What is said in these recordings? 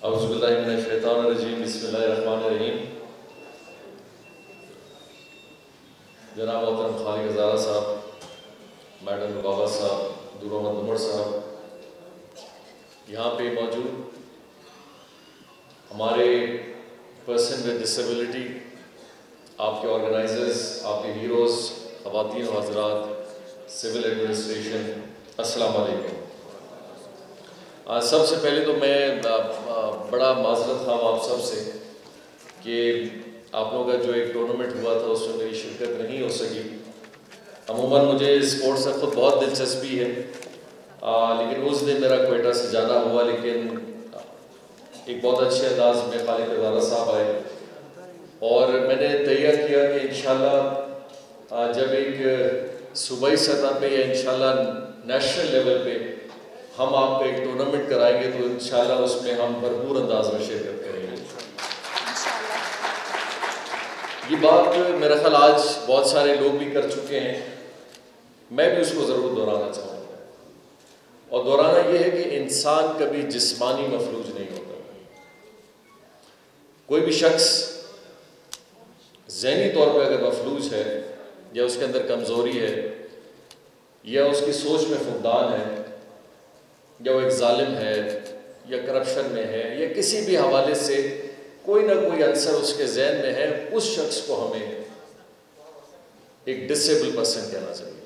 अज़बिल्लिनशैतानरजीम बसमीम जनाब मोहतरम खालिक हज़ारा साहब मैडम बाबा साहब दुरोमद उमर साहब यहाँ पे मौजूद हमारे आपके ऑर्गेनाइजर्स आपके हीरोज़ ख़वान हजरात सिविल एडमिनिस्ट्रेशन अस्सलाम वालेकुम सबसे पहले तो मैं बड़ा माजरत था आप सबसे कि आप लोगों का जो एक टूर्नामेंट हुआ था उसमें मेरी शिरकत नहीं हो सकी। अमूमन मुझे स्पोर्ट्स से खुद बहुत दिलचस्पी है। आ, लेकिन उस दिन मेरा कोयटा से जाना हुआ लेकिन एक बहुत अच्छे अंदाज में खालिद अदारा साहब आए। और मैंने तैयार किया कि इन जब एक सूबाई सतह पे या इन नेशनल लेवल पे हम आपका एक टूर्नामेंट कराएँगे तो इन उसमें हम भरपूर अंदाज में शिरकत करेंगे ये बात मेरा ख्याल आज बहुत सारे लोग भी कर चुके हैं। मैं भी उसको ज़रूर दोहराना चाहूँगा। और दोहराना ये है कि इंसान कभी जिस्मानी मफलूज नहीं होता। कोई भी शख्स जहनी तौर पर अगर मफलूज है या उसके अंदर कमज़ोरी है या उसकी सोच में फुकदान है या वो एक ालिम है, या करप्शन में है, या किसी भी हवाले से कोई ना कोई आंसर उसके जहन में है, उस शख्स को हमें एक डिसेबल पर्सन कहना चाहिए।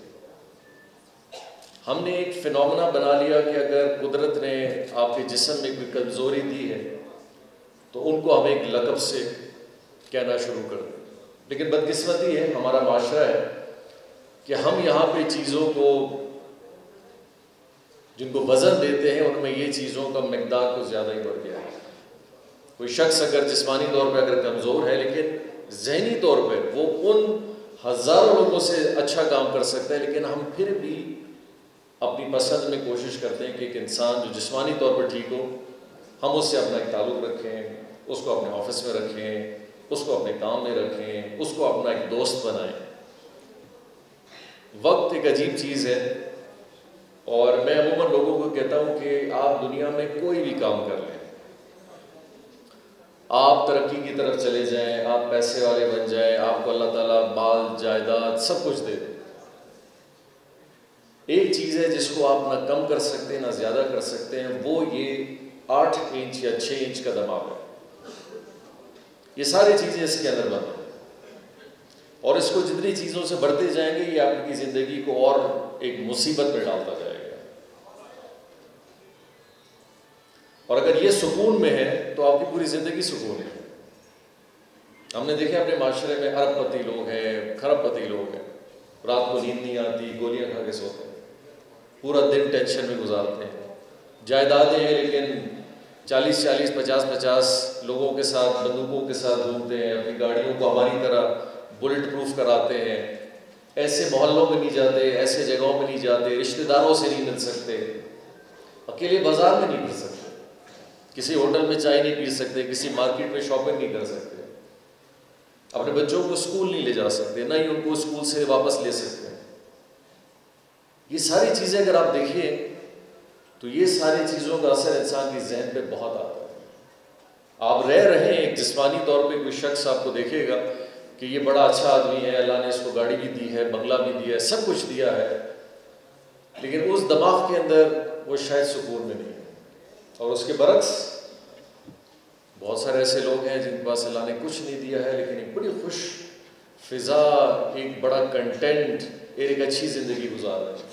हमने एक फिनोमेना बना लिया कि अगर कुदरत ने आपके जिसम में कोई कमज़ोरी दी है तो उनको हम एक लकब से कहना शुरू कर दें। लेकिन बदकिस्मती है, हमारा माशरा है कि हम यहाँ पे चीज़ों को जिनको वज़न देते हैं, उनमें ये चीज़ों का मकदार कुछ ज़्यादा ही बढ़ गया है। कोई शख्स अगर जिसमानी तौर पर अगर कमज़ोर है, लेकिन जहनी तौर पर वो उन हज़ारों लोगों से अच्छा काम कर सकता है, लेकिन हम फिर भी अपनी पसंद में कोशिश करते हैं कि एक इंसान जो जिसमानी तौर पर ठीक हो, हम उससे अपना एक ताल्लुक़ रखें, उसको अपने ऑफ़िस में रखें, उसको अपने काम में रखें, उसको अपना एक दोस्त बनाएँ। वक्त एक अजीब चीज़ है और मैं अमूमन लोगों को कहता हूँ कि आप दुनिया में कोई भी काम कर लें। आप तरक्की की तरफ़ चले जाएँ, आप पैसे वाले बन जाएँ, आपको अल्लाह ताला बाल जायदाद सब कुछ दे दे। एक चीज़ है जिसको आप ना कम कर सकते हैं ना ज़्यादा कर सकते हैं, वो ये आठ इंच या छः इंच का दबाव है। ये सारी चीज़ें इसके अंदर हैं। और इसको जितनी चीज़ों से बढ़ते जाएँगे, ये आपकी ज़िंदगी को और एक मुसीबत में डालता जाएगा। ये सुकून में है तो आपकी पूरी ज़िंदगी सुकून है। हमने देखे अपने माशरे में अरबपति लोग हैं, खरबपति लोग हैं। रात को नींद नहीं आती, गोलियाँ खा के सोते हैं। पूरा दिन टेंशन में गुजारते हैं। जायदादें हैं, लेकिन चालीस चालीस, पचास पचास लोगों के साथ, बंदूकों के साथ घूमते हैं, अपनी गाड़ियों को हमारी तरह बुलेट प्रूफ कराते हैं। ऐसे मोहल्लों में नहीं जाते, ऐसे जगहों में नहीं जाते, रिश्तेदारों से नहीं मिल सकते। अकेले बाज़ार में नहीं मिल सकते। किसी होटल में चाय नहीं पी सकते, किसी मार्केट में शॉपिंग नहीं कर सकते। अपने बच्चों को स्कूल नहीं ले जा सकते, ना ही उनको स्कूल से वापस ले सकते। ये सारी चीज़ें अगर आप देखिए तो ये सारी चीज़ों का असर इंसान की जहन पे बहुत आता है। आप रह रहे हैं एक जिसमानी तौर पे, कोई शख्स आपको देखेगा कि ये बड़ा अच्छा आदमी है, अल्लाह ने इसको गाड़ी भी दी है, बंगला भी दिया है, सब कुछ दिया है। लेकिन उस दमाग के अंदर वो शायद सुकून में नहीं और उसके बरक्स, बहुत सारे ऐसे लोग हैं जिनके पास अल्लाह ने कुछ नहीं दिया है, लेकिन एक बड़ी खुश फिज़ा, एक बड़ा कंटेंट एक अच्छी ज़िंदगी गुजार रहे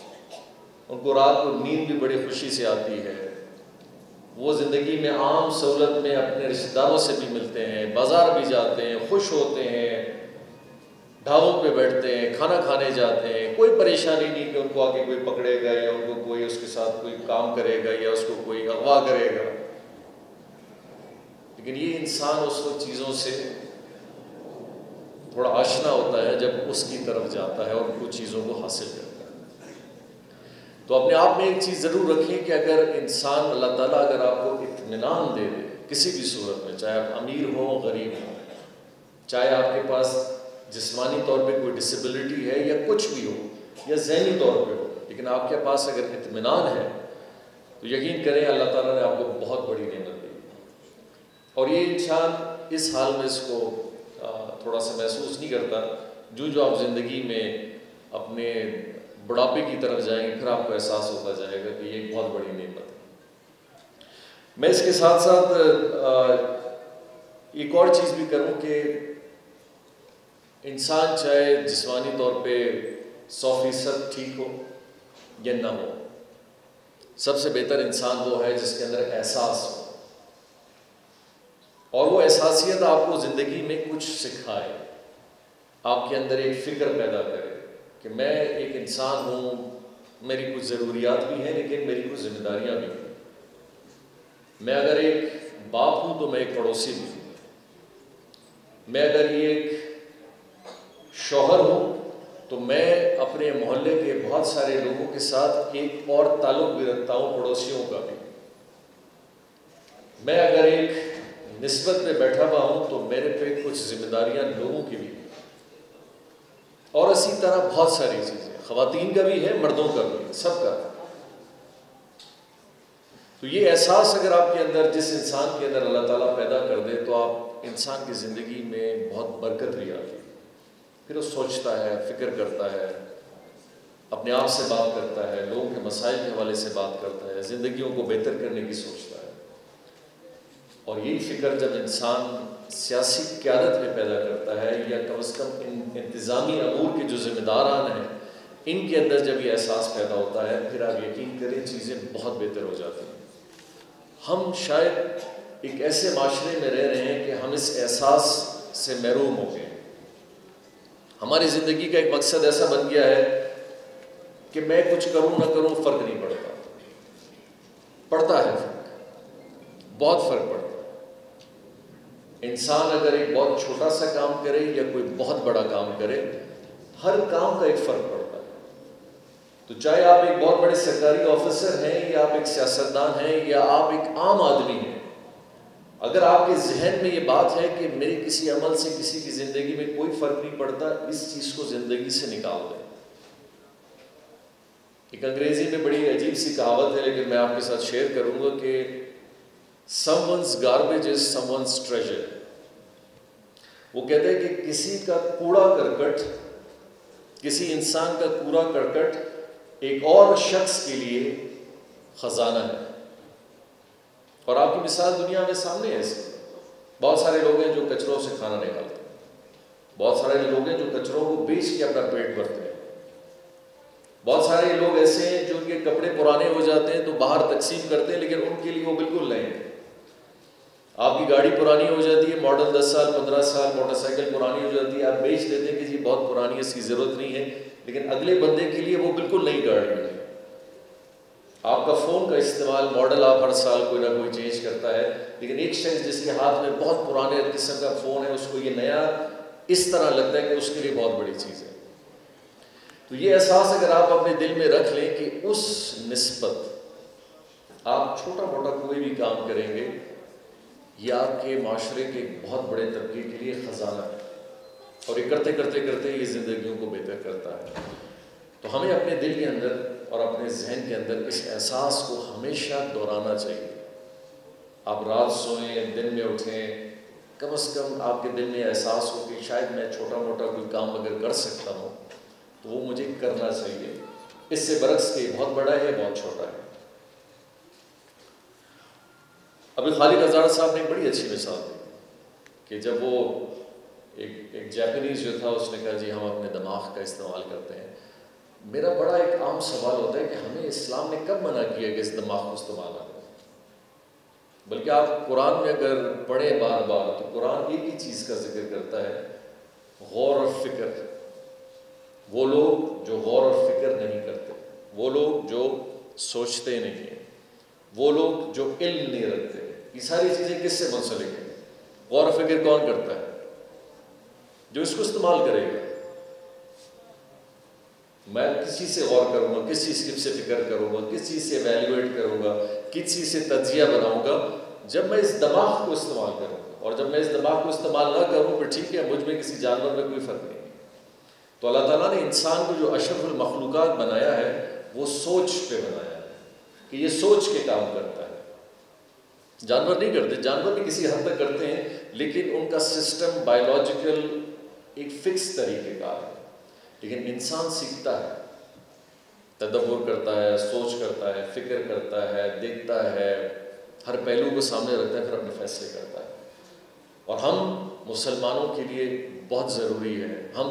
उनको रात को नींद भी बड़ी खुशी से आती है। वो ज़िंदगी में आम सहूलत में अपने रिश्तेदारों से भी मिलते हैं, बाज़ार भी जाते हैं, खुश होते हैं। ढाबों पे बैठते हैं, खाना खाने जाते हैं, कोई परेशानी नहीं कि उनको आके कोई पकड़ेगा या उनको कोई उसके साथ कोई काम करेगा या उसको कोई अगवा करेगा। लेकिन ये इंसान उस चीज़ों से थोड़ा आशना होता है जब उसकी तरफ़ जाता है और कुछ चीज़ों को हासिल करता है। तो अपने आप में एक चीज़ ज़रूर रखें कि अगर इंसान अल्लाह ताला अगर आपको इतमान दे दे किसी भी सूरत में, चाहे आप अमीर हो, गरीब हो, चाहे आपके पास जिस्मानी तौर पे कोई डिसेबिलिटी है या कुछ भी हो, या जहनी तौर पे हो, लेकिन आपके पास अगर इतमान है तो यकीन करें अल्लाह ताला ने आपको बहुत बड़ी नेमत दी। और ये इंसान इस हाल में इसको थोड़ा सा महसूस नहीं करता। जो जो आप ज़िंदगी में अपने बुढ़ापे की तरफ़ जाएँगे, फिर आपको एहसास होता जाएगा कि ये एक बहुत बड़ी नेमत है। मैं इसके साथ साथ एक और चीज़ भी करूँ कि इंसान चाहे जिसमानी तौर पे सौ फ़ीसद ठीक हो या ना हो, सबसे बेहतर इंसान वो है जिसके अंदर एहसास हो। और वो एहसासियत आपको ज़िंदगी में कुछ सिखाए, आपके अंदर एक फ़िक्र पैदा करे कि मैं एक इंसान हूँ, मेरी कुछ ज़रूरियात भी हैं लेकिन मेरी कुछ जिम्मेदारियाँ भी हैं। मैं अगर एक बाप हूँ तो मैं एक पड़ोसी भी हूँ। मैं अगर ये एक शौहर हूँ तो मैं अपने मोहल्ले के बहुत सारे लोगों के साथ एक और ताल्लुक भी रखता हूँ पड़ोसियों का भी। मैं अगर एक नस्बत पे बैठा हुआ हूँ तो मेरे पे कुछ जिम्मेदारियाँ लोगों की भी और इसी तरह बहुत सारी चीज़ें। खातन का भी है, मर्दों का भी है, सबका। तो ये एहसास अगर आपके अंदर, जिस इंसान के अंदर अल्लाह ताला पैदा कर दे तो आप इंसान की ज़िंदगी में बहुत बरकत भी आती है। फिर वो सोचता है, फ़िक्र करता है, अपने आप से बात करता है, लोगों के मसाइल के हवाले से बात करता है, ज़िंदगियों को बेहतर करने की सोचता है। और यही फ़िक्र जब इंसान सियासी क्यादत में पैदा करता है, या कम अज़ कम इन इंतज़ामी अमूर के जो ज़िम्मेदारान हैं, इनके अंदर जब ये एहसास पैदा होता है, फिर आप यकीन करें चीज़ें बहुत बेहतर हो जाती हैं। हम शायद एक ऐसे माशरे में रह रहे हैं कि हम इस एहसास से महरूम हो गए। हमारी ज़िंदगी का एक मकसद ऐसा बन गया है कि मैं कुछ करूँ, ना करूँ, फ़र्क नहीं पड़ता। पड़ता है फ़र्क। बहुत फ़र्क पड़ता है। इंसान अगर एक बहुत छोटा सा काम करे या कोई बहुत बड़ा काम करे, हर काम का एक फ़र्क पड़ता है। तो चाहे आप एक बहुत बड़े सरकारी ऑफिसर हैं या आप एक सियासतदान हैं या आप एक आम आदमी हैं अगर आपके जहन में ये बात है कि मेरे किसी अमल से किसी की ज़िंदगी में कोई फ़र्क नहीं पड़ता, इस चीज़ को ज़िंदगी से निकाल दें। एक अंग्रेज़ी में बड़ी अजीब सी कहावत है, लेकिन मैं आपके साथ शेयर करूँगा कि someone's garbage is someone's treasure वो कहते हैं कि किसी का कूड़ा करकट, किसी इंसान का कूड़ा करकट एक और शख्स के लिए खजाना है। और आपकी मिसाल दुनिया में सामने है ऐसे। बहुत सारे लोग हैं जो कचरों से खाना निकालते हैं बहुत सारे लोग हैं जो कचरों को बेच के अपना पेट भरते हैं। बहुत सारे लोग ऐसे हैं जो उनके कपड़े पुराने हो जाते हैं तो बाहर तकसीम करते हैं, लेकिन उनके लिए वो बिल्कुल नहीं है। आपकी गाड़ी पुरानी हो जाती है, मॉडल दस साल, पंद्रह साल, मोटरसाइकिल पुरानी हो जाती है, आप बेच देते हैं कि जी, बहुत पुरानी इसकी ज़रूरत नहीं है, लेकिन अगले बंदे के लिए वो बिल्कुल नई गाड़ी है। आपका फ़ोन का इस्तेमाल मॉडल आप हर साल कोई ना कोई चेंज करता है, लेकिन एक शख्स जिसके हाथ में बहुत पुराने किस्म का फ़ोन है, उसको ये नया इस तरह लगता है कि उसके लिए बहुत बड़ी चीज़ है। तो ये एहसास अगर आप अपने दिल में रख लें कि उस नस्बत आप छोटा मोटा कोई भी काम करेंगे, ये आपके माशरे के बहुत बड़े तबके के लिए ख़जाना है। और ये करते करते करते ये ज़िंदगियों को बेहतर करता है। तो हमें अपने दिल के अंदर और अपने जहन के अंदर इस एहसास को हमेशा दोहराना चाहिए। आप रात सोएँ, दिन में उठें, कम अज़ कम आपके दिल में एहसास हो कि शायद मैं छोटा मोटा कोई काम अगर कर सकता हूँ तो वो मुझे करना चाहिए। इससे बरस के बहुत बड़ा है, बहुत छोटा है। अभी खालिद हज़ारा साहब ने बड़ी अच्छी मिसाल दी कि जब वो एक एक जैपनीज़ जो था, उसने कहा, जी, हम अपने दिमाग का इस्तेमाल करते हैं। मेरा बड़ा एक आम सवाल होता है कि हमें इस्लाम ने कब मना किया कि इस दिमाग को इस्तेमाल ना करें? बल्कि आप कुरान में अगर पढ़ें बार बार तो कुरान एक ही चीज़ का ज़िक्र करता है, गौर और फ़िक्र। वो लोग जो गौर और फ़िक्र नहीं करते, वो लोग जो सोचते नहीं हैं, वो लोग जो इल्म नहीं रखते ये सारी चीज़ें किससे मुंसलिक हैं? गौर फ़िक्र कौन करता है? जो इसको इस्तेमाल करेगा। मैं किस से गौर करूँगा, किस चीज़ से फ़िक्र करूँगा, किस चीज़ से वैल्यूएट करूँगा, किस चीज़ से तजिया बनाऊँगा, जब मैं इस दिमाग को इस्तेमाल करूँगा। और जब मैं इस दिमाग को इस्तेमाल ना करूँ, फिर ठीक है, मुझमें किसी जानवर में कोई फ़र्क नहीं तो अल्लाह ताला ने इंसान को जो अशरफुल मखलूक़ात बनाया है, वो सोच पे बनाया है, कि ये सोच के काम करता है। जानवर नहीं करते, जानवर भी किसी हद तक करते हैं, लेकिन उनका सिस्टम बायोलॉजिकल एक फिक्स तरीके का है। लेकिन इंसान सीखता है, तदब्बर करता है, सोच करता है, फ़िक्र करता है, देखता है, हर पहलू को सामने रखता है, फिर अपने फैसले करता है। और हम मुसलमानों के लिए बहुत ज़रूरी है। हम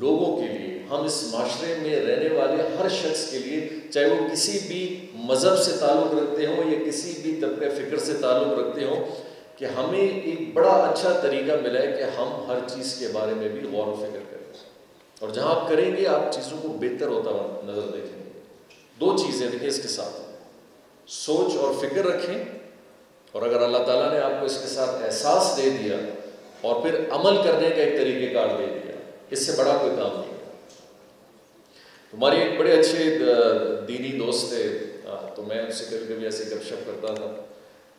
लोगों के लिए, हम इस माशरे में रहने वाले हर शख्स के लिए, चाहे वो किसी भी मज़हब से ताल्लुक़ रखते हों या किसी भी तबके फ़िक्र से ताल्लुक़ रखते हों, कि हमें एक बड़ा अच्छा तरीका मिला है कि हम हर चीज़ के बारे में भी गौर व फ़िक्र करें। और जहाँ आप करेंगे, आप चीज़ों को बेहतर होता नज़र देखेंगे। दो चीज़ें देखिए इसके साथ। सोच और फ़िक्र रखें, और अगर अल्लाह ताला ने आपको इसके साथ एहसास दे दिया, और फिर अमल करने का एक तरीक़ेकार दे दिया, इससे बड़ा कोई काम नहीं हमारी एक बड़े अच्छे दीनी दोस्त थे तो मैं उनसे कभी कभी ऐसे गपशप करता था।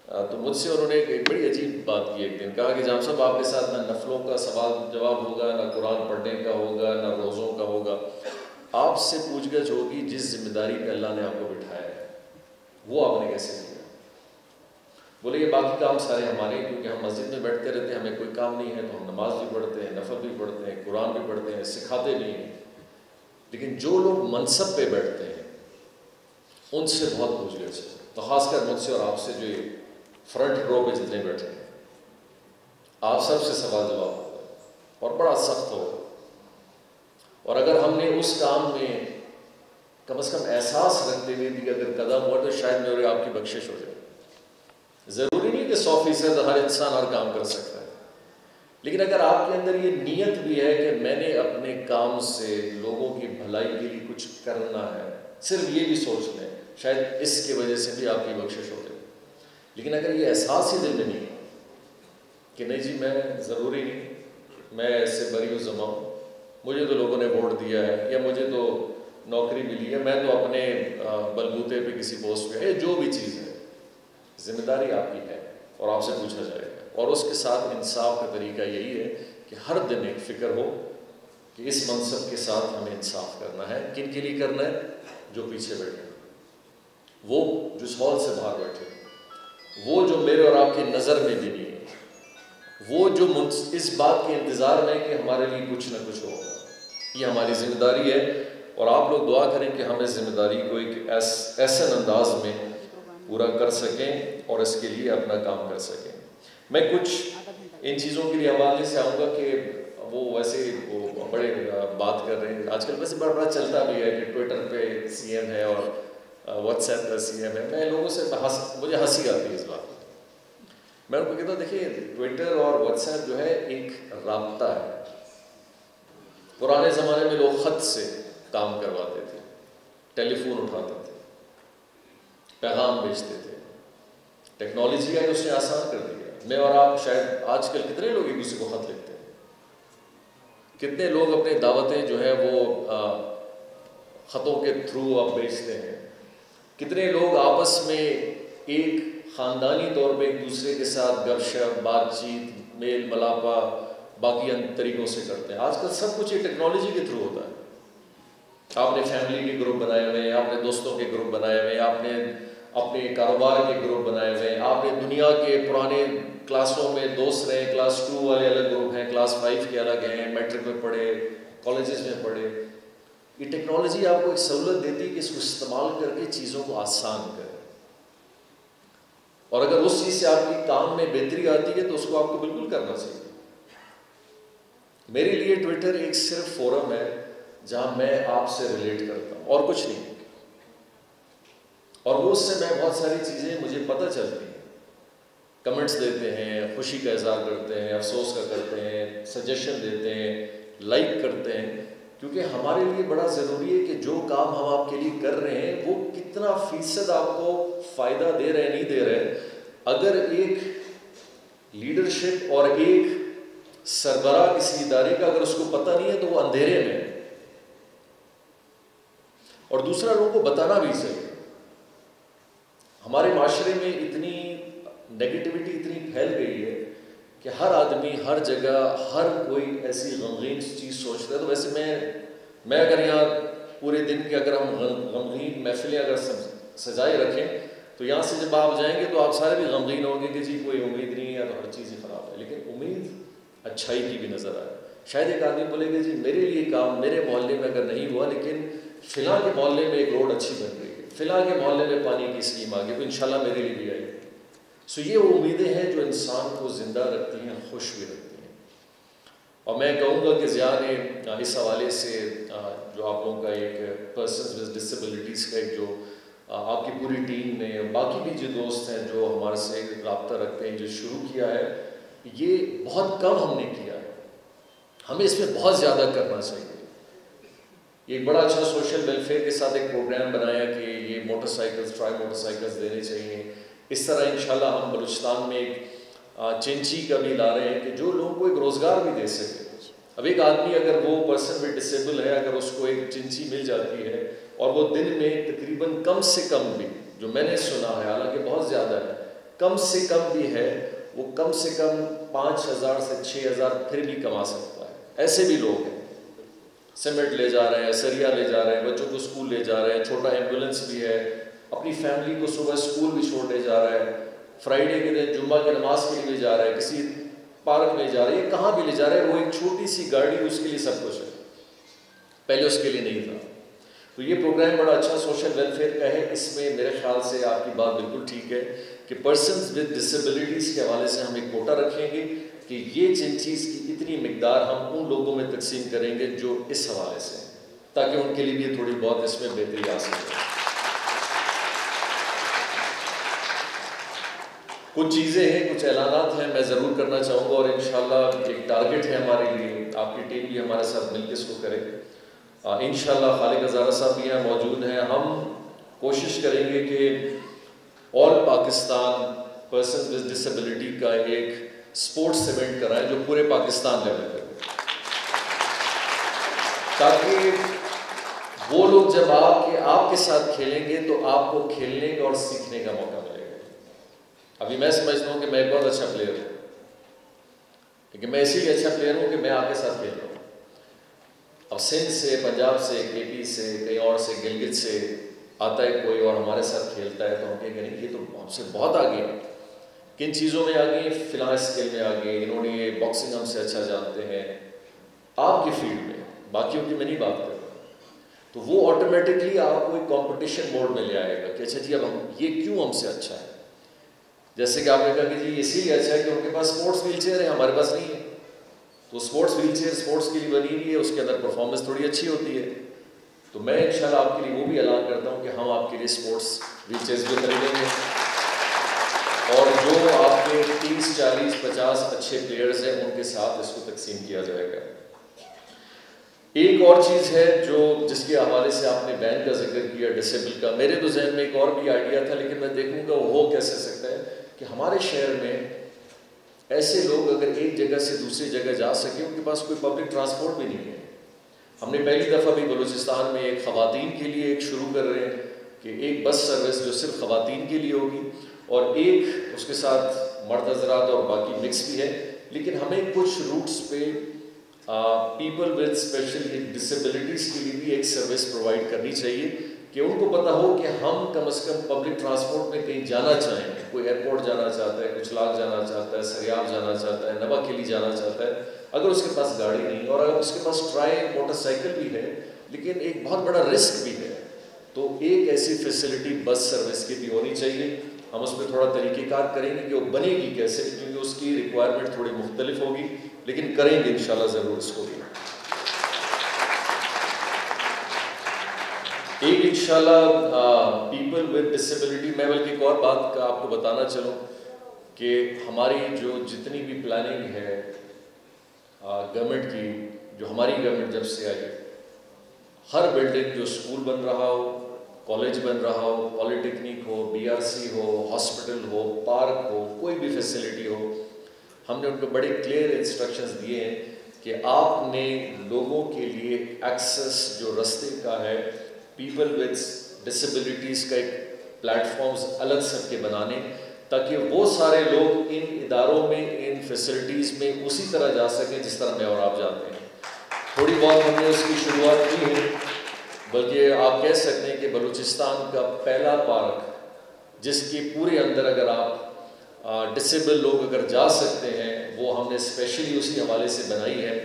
तो मुझसे उन्होंने एक बड़ी अजीब बात की एक दिन। कहा कि जहाँ साहब, आपके साथ ना नफलों का सवाल जवाब होगा, ना कुरान पढ़ने का होगा, ना रोज़ों का होगा। आपसे पूछ गछ होगी जिस ज़िम्मेदारी पे अल्लाह ने आपको बिठाया है। वो आपने कैसे किया? बोले, ये बाकी काम सारे हमारे क्योंकि हम मस्जिद में बैठते रहते हैं, हमें कोई काम नहीं है तो हम नमाज़ भी पढ़ते हैं, नफल भी पढ़ते हैं, कुरान भी पढ़ते हैं, सिखाते भी हैं। लेकिन जो लोग मनसब पे बैठते हैं, उनसे बहुत पूछ गए तो खासकर मुझसे और आपसे जो फ्रंट रो पे जितने बैठे हैं आप सबसे सवाल जवाब और बड़ा सख्त होगा और अगर हमने उस काम में कम अज़ कम एहसास रखते हुए भी अगर कदम हुआ तो शायद मेरे आपकी बख्शिश हो जाए। ज़रूरी नहीं कि सौ फ़ीसद हर इंसान हर काम कर सकता है। लेकिन अगर आपके अंदर ये नीयत भी है कि मैंने अपने काम से लोगों की भलाई के लिए कुछ करना है, सिर्फ़ ये भी सोच लें, शायद इसकी वजह से भी आपकी बख्शिश हो जाए। लेकिन अगर ये एहसास ही दिल में नहीं कि नहीं जी, मैं ज़रूरी नहीं, मैं ऐसे बरी जमा मुझे तो लोगों ने वोट दिया है, या मुझे तो नौकरी मिली है, मैं तो अपने बलबूते पे किसी पोस्ट पे है जो भी चीज़ है, ज़िम्मेदारी आपकी है और आपसे पूछा जाएगा। और उसके साथ इंसाफ का तरीका यही है कि हर दिन एक फ़िक्र हो कि इस मनसब के साथ हमें इंसाफ करना है। किन के लिए करना है? जो पीछे बैठे वो जिस हॉल से बाहर बैठे वो जो मेरे और आपकी नज़र में भी नहीं है, वो जो इस बात के इंतज़ार में कि हमारे लिए कुछ ना कुछ होगा। ये हमारी ज़िम्मेदारी है और आप लोग दुआ करें कि हम इस ज़िम्मेदारी को एक ऐसे अंदाज में पूरा कर सकें और इसके लिए अपना काम कर सकें। मैं कुछ इन चीज़ों के लिए हवाले से आऊँगा कि वो वैसे वो बड़े बात कर रहे हैं। आजकल वैसे बड़ा बड़ा चलता भी है कि ट्विटर पे सीएम है और व्हाट्सएप पर सीएम है। मैं लोगों से हंस, मुझे हँसी आती है इस बात मैं उनको कहता हूँ, देखिए ट्विटर और व्हाट्सएप जो है एक रबता है। पुराने ज़माने में लोग ख़त से काम करवाते थे, टेलीफोन उठाते थे, पैगाम भेजते थे। टेक्नोलॉजी है उसने आसान कर दिया। मैं और आप शायद आजकल कितने लोग एक दूसरे को खत लिखते हैं? कितने लोग अपने दावतें जो है वो ख़तों के थ्रू आप भेजते हैं? कितने लोग आपस में एक ख़ानदानी तौर पे एक दूसरे के साथ गपशप, बातचीत मेल मलापा बाकी अन्य तरीक़ों से करते हैं। आजकल सब कुछ ये टेक्नोलॉजी के थ्रू होता है। आपने फैमिली के ग्रुप बनाए हुए हैं, आपने दोस्तों के ग्रुप बनाए हुए हैं, आपने अपने कारोबार के ग्रुप बनाए हुए हैं, आपने दुनिया के पुराने क्लासों में दोस्त रहे क्लास टू वाले अलग ग्रुप हैं क्लास फाइव के अलग हैं मैट्रिक में पढ़े कॉलेजेस में पढ़े। ये टेक्नोलॉजी आपको एक सहूलत देती है कि इसको इस्तेमाल करके चीज़ों को आसान करें। और अगर उस चीज़ से आपकी काम में बेहतरी आती है तो उसको आपको बिल्कुल करना चाहिए। मेरे लिए ट्विटर एक सिर्फ़ फोरम है, जहाँ मैं आपसे रिलेट करता हूँ, और कुछ नहीं। और वो उससे मैं बहुत सारी चीज़ें, मुझे पता चलती हैं। कमेंट्स देते हैं, खुशी का इजहार करते हैं, अफसोस का करते हैं सजेशन देते हैं लाइक करते हैं। क्योंकि हमारे लिए बड़ा ज़रूरी है कि जो काम हम आपके लिए कर रहे हैं, वो कितना फ़ीसद आपको फ़ायदा दे रहे नहीं दे रहे अगर एक लीडरशिप और एक सरबरा किसी इदारे का अगर उसको पता नहीं है तो वो अंधेरे में और दूसरा लोगों को बताना भी चाहिए हमारे माशरे में इतनी नेगेटिविटी इतनी फैल गई है कि हर आदमी, हर जगह, हर कोई ऐसी गमगीन चीज़ सोचता है। तो वैसे मैं मैं अगर यहाँ पूरे दिन की अगर हम गमगीन महफिलें अगर सजाए रखें तो यहाँ से जब आप जाएँगे तो आप सारे भी गमगीन होंगे कि जी कोई उम्मीद नहीं है तो हर चीज़ ही ख़राब है। लेकिन उम्मीद अच्छाई की भी नज़र आए। शायद एक आदमी बोलेगा, जी, मेरे लिए काम, मेरे मोहल्ले में अगर नहीं हुआ, लेकिन फ़िलहाल के मोहल्ले में एक रोड अच्छी बन गई है। फ़िलहाल के मोहल्ले में पानी की स्कीम आ गई तो इन मेरे लिए भी आएगी सो ये उम्मीदें हैं जो इंसान को ज़िंदा रखती हैं, खुश भी रखती हैं। और मैं कहूँगा कि ज़िया ने इस हवाले से जो आप लोगों का एक पर्सन विद डिसबिलिटीज़ का एक जो आपकी पूरी टीम ने, बाकी भी जो दोस्त हैं जो हमारे से रबता रखते हैं, जो शुरू किया है, ये बहुत कम हमने किया है। हमें इसमें बहुत ज़्यादा करना चाहिए। एक बड़ा अच्छा सोशल वेलफेयर के साथ एक प्रोग्राम बनाया कि ये मोटरसाइकिल्स ट्राई मोटरसाइकिल्स देने चाहिए। इस तरह इंशाल्लाह हम बलूचिस्तान में एक चिंची का भी ला रहे हैं कि जो लोगों को एक रोज़गार भी दे सके। अब एक आदमी अगर वो पर्सन भी डिसेबल है, अगर उसको एक चिंची मिल जाती है और वो दिन में तकरीबन कम से कम भी, जो मैंने सुना है, हालाँकि बहुत ज़्यादा है, कम से कम भी है, वो कम से कम पाँच हज़ार से छः हज़ार फिर भी कमा सकता है। ऐसे भी लोग हैं। सीमेंट ले जा रहे हैं, सरिया ले जा रहे हैं, बच्चों को स्कूल ले जा रहे हैं, छोटा एंबुलेंस भी है अपनी फैमिली को सुबह स्कूल भी छोड़ने जा रहा है फ्राइडे के दिन जुम्मा की नमाज़ के लिए जा रहा है, किसी पार्क में जा रहा है कहाँ भी ले जा रहा है, वो एक छोटी सी गाड़ी उसके लिए सब कुछ है। पहले उसके लिए नहीं था। तो ये प्रोग्राम बड़ा अच्छा सोशल वेलफेयर का है, इसमें मेरे ख्याल से आपकी बात बिल्कुल ठीक है कि पर्सन विद डिसेबिलिटीज़ के हवाले से हम एक कोटा रखेंगे कि ये जिन चीज़ की इतनी मकदार हम उन लोगों में तकसीम करेंगे जो इस हवाले से ताकि उनके लिए भी थोड़ी बहुत इसमें बेहतरी आ सके। कुछ चीज़ें हैं, कुछ ऐलान हैं, मैं ज़रूर करना चाहूँगा और इन एक टारगेट है हमारे लिए, आपकी टीम भी हमारे साथ मिलकर इसको करे। इन खालिक हज़ारा साहब भी यहाँ मौजूद हैं। हम कोशिश करेंगे कि all Pakistan person with disability का एक स्पोर्ट्स इवेंट कराएँ जो पूरे पाकिस्तान लेवल पर ताकि वो लोग जब आपके आपके साथ खेलेंगे तो आपको खेलने का और सीखने का मौका मिलेगा अभी मैं समझता हूँ कि मैं बहुत अच्छा प्लेयर हूँ। क्योंकि मैं इसीलिए अच्छा प्लेयर हूँ कि मैं आपके साथ खेल रहा हूँ। अब सिंध से पंजाब से के से, कहीं और से गिलगित से आता है कोई और हमारे साथ खेलता है तो हम कहेंगे नहीं ये तो हमसे बहुत आगे है। किन चीज़ों में आगे? फ़िलहाल स्किल में आगे। इन्होंने ये बॉक्सिंग हमसे अच्छा जानते हैं। आपकी फ़ील्ड में। बाकियों की मैं नहीं बात कर रहा तो वो ऑटोमेटिकली आपको एक कंपटीशन मोड में ले आएगा कि अच्छा जी, अब हम, ये क्यों हमसे अच्छा है? जैसे कि आपने कहा कि जी, इसीलिए अच्छा है कि उनके पास स्पोर्ट्स व्हील चेयर है, हमारे पास नहीं है। तो स्पोर्ट्स व्हील चेयर स्पोर्ट्स के लिए बनी हुई है, उसके अंदर परफॉर्मेंस थोड़ी अच्छी होती है। तो मैं इंशाल्लाह आपके लिए वो भी ऐलान करता हूँ कि हम आपके लिए स्पोर्ट्स व्हील भी खरीदेंगे। और जो आपके तीस, चालीस, पचास अच्छे प्लेयर्स हैं, उनके साथ इसको तकसीम किया जाएगा। एक और चीज़ है जो, जिसके हवाले से आपने बैन का ज़िक्र किया डिसेबल का। मेरे तो जहन में एक और भी आइडिया था, लेकिन मैं देखूँगा वो हो कैसे सकता है। कि हमारे शहर में ऐसे लोग अगर एक जगह से दूसरी जगह जा सके, उनके पास कोई पब्लिक ट्रांसपोर्ट भी नहीं है। हमने पहली दफ़ा भी बलूचिस्तान में एक ख़वातीन के लिए एक शुरू कर रहे हैं कि एक बस सर्विस जो सिर्फ़ ख़वातीन के लिए होगी और एक उसके साथ मर्द हजरात और बाकी मिक्स भी है। लेकिन हमें कुछ रूट्स पे पीपल विद स्पेशल डिसेबिलिटीज़ के लिए भी एक सर्विस प्रोवाइड करनी चाहिए। कि उनको पता हो कि हम कम अज़ कम पब्लिक ट्रांसपोर्ट में कहीं जाना चाहें, कोई एयरपोर्ट जाना चाहता है, कुछ लाख जाना चाहता है, सरियाब जाना चाहता है, नवा किली जाना चाहता है, अगर उसके पास गाड़ी नहीं और अगर उसके पास ट्राई मोटरसाइकिल भी है, लेकिन एक बहुत बड़ा रिस्क भी है तो एक ऐसी फैसिलिटी बस सर्विस की भी होनी चाहिए। हम उस पर थोड़ा तरीक़ेकार करेंगे कि वो बनेगी कैसे, क्योंकि उसकी रिक्वायरमेंट थोड़ी मुख्तलिफ़ होगी, लेकिन करेंगे इन ज़रूर इसको भी। एक इंशाल्लाह पीपल विद डिसेबिलिटी मैं बल्कि एक और बात का आपको बताना चलूँ कि हमारी जो जितनी भी प्लानिंग है गवर्नमेंट की, जो हमारी गवर्नमेंट जब से आई, हर बिल्डिंग जो स्कूल बन रहा हो कॉलेज बन रहा हो पॉलिटेक्निक हो बीआरसी हो हॉस्पिटल हो पार्क हो, कोई भी फैसिलिटी हो, हमने उनको बड़े क्लियर इंस्ट्रक्शंस दिए हैं कि आपने लोगों के लिए एक्सेस जो रस्ते का है पीपल विद डिसेबिलिटीज़ का एक प्लेटफॉर्म्स अलग सबके बनाने, ताकि वो सारे लोग इन इदारों में, इन फैसिलिटीज़ में उसी तरह जा सकें जिस तरह मैं और आप जाते हैं। थोड़ी बहुत हमने उसकी शुरुआत की है, बल्कि आप कह सकते हैं कि बलूचिस्तान का पहला पार्क, जिसके पूरे अंदर अगर आप डिसेबल लोग अगर जा सकते हैं, वो हमने स्पेशली उसी हवाले से बनाई है।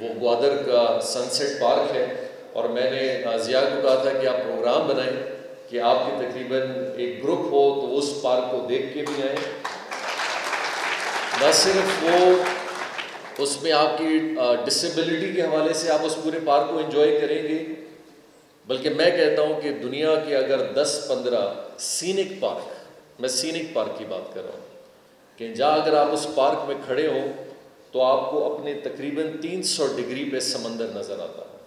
वो ग्वादर का सनसेट पार्क है। और मैंने ज़िया को कहा था कि आप प्रोग्राम बनाएँ, कि आपके तकरीबन एक ग्रुप हो तो उस पार्क को देख के भी आए। न सिर्फ़ वो, उसमें आपकी डिसेबिलिटी के हवाले से आप उस पूरे पार्क को एंजॉय करेंगे, बल्कि मैं कहता हूँ कि दुनिया के अगर 10-15 सीनिक पार्क मैं सीनिक पार्क की बात कर रहा हूँ, कि जहाँ अगर आप उस पार्क में खड़े हो तो आपको अपने तकरीबन 300 डिग्री पे समंदर नज़र आता है।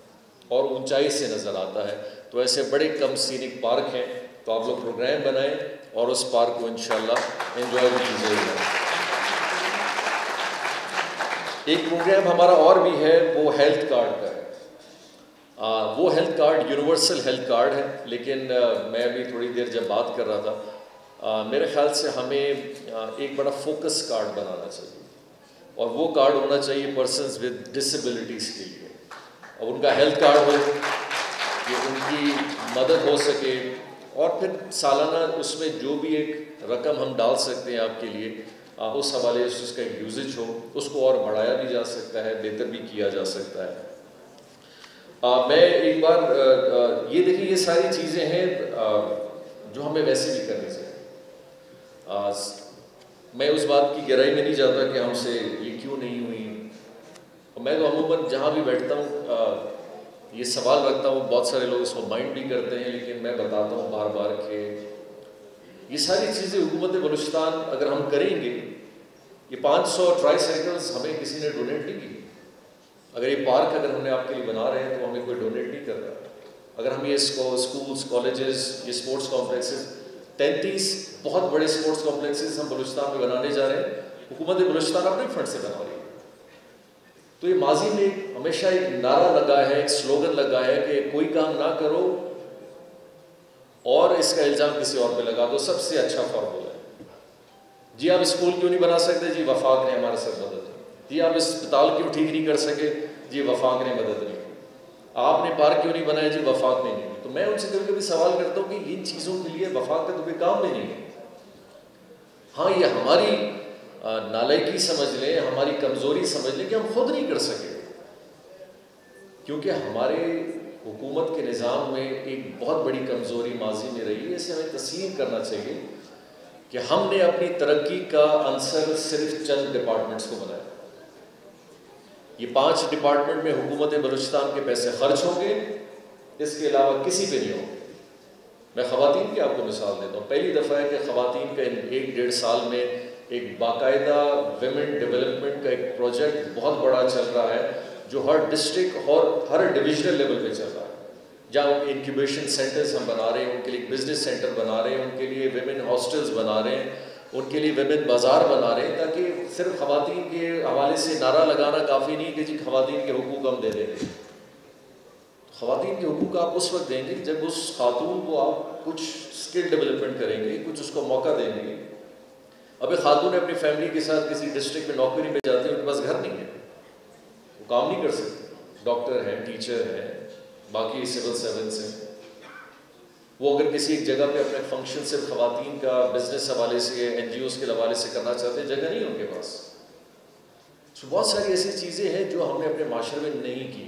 और ऊंचाई से नज़र आता है। तो ऐसे बड़े कम सीनिक पार्क हैं। तो आप लोग प्रोग्राम बनाएँ और उस पार्क को एंजॉय भी कीजिएगा एक प्रोग्राम हमारा और भी है वो हेल्थ कार्ड का है। आ, वो health card universal health card है लेकिन आ, मैं अभी थोड़ी देर जब बात कर रहा था आ, मेरे ख्याल से हमें आ, एक बड़ा फोकस कार्ड बनाना चाहिए। और वो कार्ड होना चाहिए पर्सनस विद डिसबिलिटीज़ के लिए। और उनका हेल्थ कार्ड हो कि उनकी मदद हो सके। और फिर सालाना उसमें जो भी एक रकम हम डाल सकते हैं आपके लिए आ, उस हवाले से उसका एक यूजेज हो उसको और बढ़ाया भी जा सकता है बेहतर भी किया जा सकता है। आ, मैं एक बार आ, आ, ये देखिए ये सारी चीज़ें हैं जो हमें वैसे भी करनी चाहिए। मैं उस बात की गहराई में नहीं जाता कि हमसे ये क्यों नहीं हुई? मैं तो अमूमन जहाँ भी बैठता हूँ ये सवाल रखता हूँ, बहुत सारे लोग इसको माइंड भी करते हैं, लेकिन मैं बताता हूँ बार बार के ये सारी चीज़ें हुकूमत बलुचिस्तान अगर हम करेंगे, ये 500 ट्राई साइकिल्स हमें किसी ने डोनेट नहीं की। अगर ये पार्क अगर हमने आपके लिए बना रहे हैं तो हमें कोई डोनेट नहीं कर रहा। अगर हम ये स्कूल्स कॉलेजेस ये स्पोर्ट्स कॉम्प्लेक्सेस तैंतीस बहुत बड़े स्पोर्ट्स कॉम्प्लेक्सेस हम बलूचिस्तान में बनाने जा रहे हैं, हुकूमत बलूचिस्तान अपने फंड से बना रही है। तो ये माजी में हमेशा एक नारा लगा है, एक स्लोगन लगा है कि कोई काम ना करो और इसका इल्ज़ाम किसी और पे लगा दो। सबसे अच्छा फॉर्मूला है। जी, आप स्कूल क्यों नहीं बना सकते? जी, वफाक ने हमारे साथ मदद की। जी, आप अस्पताल क्यों ठीक नहीं कर सके? जी, वफाक ने मदद नहीं की आपने पार्क क्यों नहीं बनाया? जी, वफाक ने नहीं तो मैं उनसे कभी कभी सवाल करता हूँ कि इन चीज़ों के लिए वफाक का तो कोई काम नहीं है। हाँ ये हमारी नालायकी समझ लें, हमारी कमज़ोरी समझ लें कि हम खुद नहीं कर सके। क्योंकि हमारे हुकूमत के निज़ाम में एक बहुत बड़ी कमज़ोरी माजी में रही है, इसे हमें तस्लीम करना चाहिए कि हमने अपनी तरक्की का अंसर सिर्फ़ चंद डिपार्टमेंट्स को बनाया। ये पाँच डिपार्टमेंट में हुकूमत बलूचिस्तान के पैसे खर्च होंगे, इसके अलावा किसी पे नहीं होंगे। मैं ख़वान की आपको मिसाल देता हूँ। पहली दफ़ा है कि ख़वान का एक डेढ़ साल में एक बाकायदा वेमेन डेवलपमेंट का एक प्रोजेक्ट बहुत बड़ा चल रहा है, जो हर डिस्ट्रिक्ट और हर डिविजनल लेवल पे चल रहा है। जहाँ इंक्यूबेशन सेंटर्स हम बना रहे हैं, उनके लिए बिज़नेस सेंटर बना रहे हैं, उनके लिए वेमेन हॉस्टल्स बना रहे हैं, उनके लिए वेमेन बाज़ार बना रहे हैं, ताकि सिर्फ़ ख़वान के हवाले से नारा लगाना काफ़ी नहीं कि जी ख़वान के हकूक़ हम दे दें। ख़वान के हकूक़ आप उस वक्त देंगे जब उस खातून को आप कुछ स्किल डेवलपमेंट करेंगे, कुछ उसको मौका देंगे अब एक खातून अपनी फैमिली के साथ किसी डिस्ट्रिक्ट में नौकरी में जाती है, उनके पास घर नहीं है। वो काम नहीं कर सकते। डॉक्टर हैं टीचर हैं, बाकी सिविल सर्वेंट्स हैं। वो अगर किसी एक जगह पे अपने फ़ंक्शन सिर्फ़ खातन का बिज़नेस हवाले से एन के हवाले से करना चाहते हैं, जगह नहीं उनके पास। तो बहुत सारी ऐसी चीज़ें हैं जो हमने अपने माशरे में नहीं की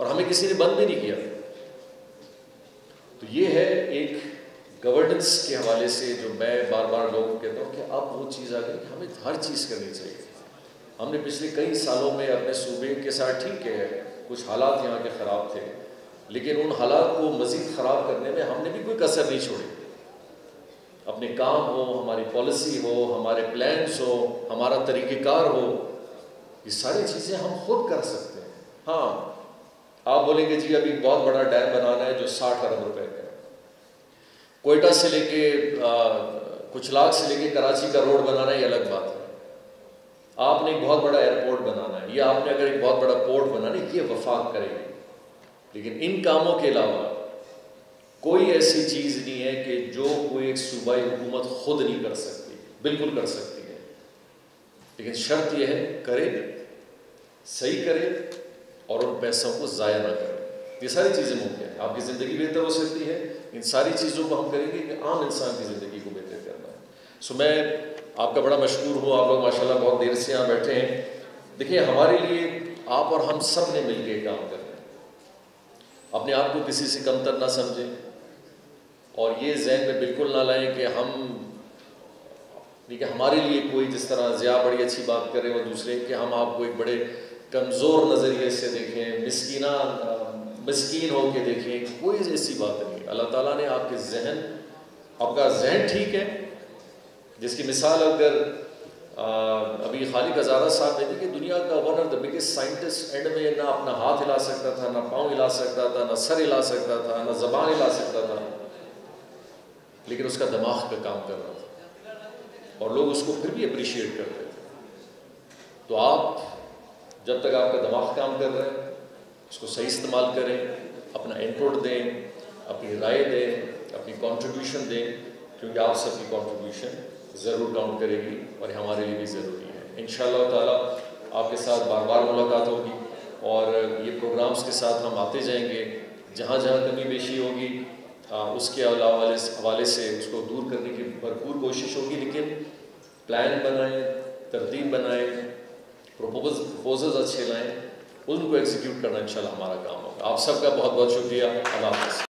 और हमें किसी ने बंद भी नहीं किया। तो ये है एक गवर्नेंस के हवाले से जो मैं बार बार लोगों को कहता हूँ कि अब वो चीज़ आ गई, हमें हर चीज़ करनी चाहिए। हमने पिछले कई सालों में अपने सूबे के साथ ठीक है, कुछ हालात यहाँ के ख़राब थे, लेकिन उन हालात को मज़ीद ख़राब करने में हमने भी कोई कसर नहीं छोड़ी। अपने काम हो, हमारी पॉलिसी हो, हमारे प्लान्स हो, हमारा तरीक़ेकार हो, ये सारी चीज़ें हम खुद कर सकते हैं। हाँ आप बोलेंगे, जी, अभी बहुत बड़ा डैम बनाना है जो साठ अरब रुपए का कोयटा से लेके कुछ लाख से लेके कराची का रोड बनाना ये अलग बात है। आपने एक बहुत बड़ा एयरपोर्ट बनाना है। या आपने अगर एक बहुत बड़ा पोर्ट बनाना है, ये वफाक करेगी। लेकिन इन कामों के अलावा कोई ऐसी चीज़ नहीं है कि जो कोई एक सूबाई हुकूमत खुद नहीं कर सकती, बिल्कुल कर सकती है। लेकिन शर्त यह है, करे, सही करे और उन पैसों को ज़ाया ना करें। ये सारी चीज़ें मुमकिन आपकी ज़िंदगी बेहतर हो सकती है। इन सारी चीज़ों को हम करेंगे कि आम इंसान की ज़िंदगी को बेहतर करना है सो मैं आपका बड़ा मशहूर हूँ। आप लोग माशाल्लाह बहुत देर से यहाँ बैठे हैं। देखिए, हमारे लिए आप और हम सबने मिल काम करना है। अपने आप को किसी से कमतर ना समझें। और ये जहन में बिल्कुल ना लाएँ कि हम ठीक है हमारे लिए कोई जिस तरह ज़िया बड़ी अच्छी बात करे और दूसरे कि हम आपको एक बड़े कमज़ोर नज़रिए से देखें। मिसकीना मस्किन हो के देखें कोई ऐसी बात नहीं। अल्लाह ताला ने आपके जहन, आपका जहन ठीक है। जिसकी मिसाल अगर अभी खालिक हजारा साहब ने दी कि दुनिया का one of the biggest scientist and में ना अपना हाथ हिला सकता था, ना पाँव हिला सकता था, ना सर हिला सकता था, ना जबान हिला सकता था। लेकिन उसका दिमाग का काम कर रहा था। और लोग उसको फिर भी अप्रिशिएट करते थे। तो आप, जब तक आपका दिमाग काम कर रहे हैं उसको सही इस्तेमाल करें अपना इनपुट दें अपनी राय दें अपनी कंट्रीब्यूशन दें क्योंकि आप सबकी कंट्रीब्यूशन ज़रूर काउंट करेगी और हमारे लिए भी ज़रूरी है। इन ताला आपके साथ बार बार मुलाकात होगी और ये प्रोग्राम्स के साथ हम आते जाएँगे जहाँ जहाँ कमी बेशी होगी आ, उसके अलावा हवाले से उसको दूर करने की भरपूर कोशिश होगी लेकिन प्लान बनाएँ तरतीब बनाएँ प्रपोज प्रपोजल्स अच्छे लाएँ उनको एग्जीक्यूट करना इंशाल्लाह हमारा काम होगा। आप सबका बहुत बहुत शुक्रिया। अल्लाह हाफ़